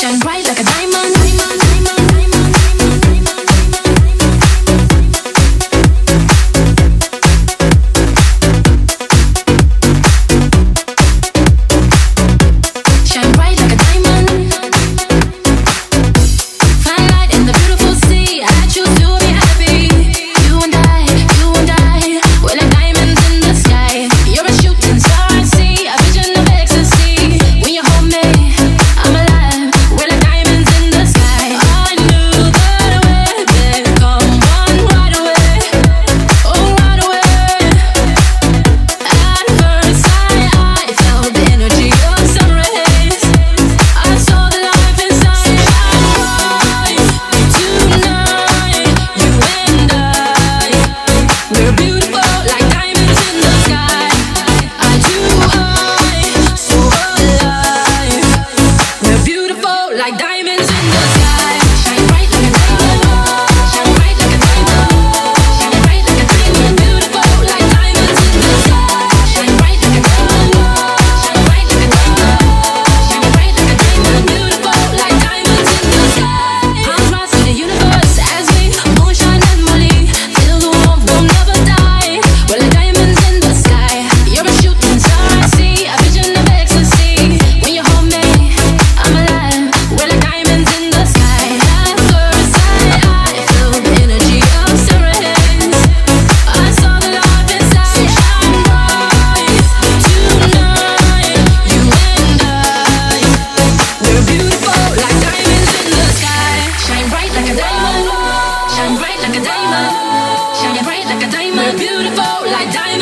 shine bright like a diamond. diamond, diamond.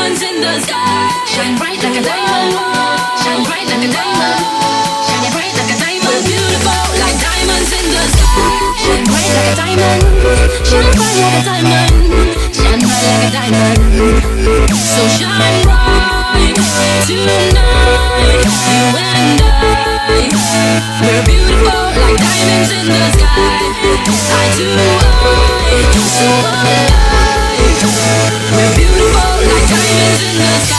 diamonds in the sky. Shine bright like a diamond. Shine bright like a diamond. Shine bright like a diamond. Beautiful like diamonds in the sky. Shine bright like a diamond. Shine bright like a diamond. Shine bright like a diamond. So shine bright tonight. You and I, we're beautiful like diamonds in the sky. I do I, so alive diamonds in the sky.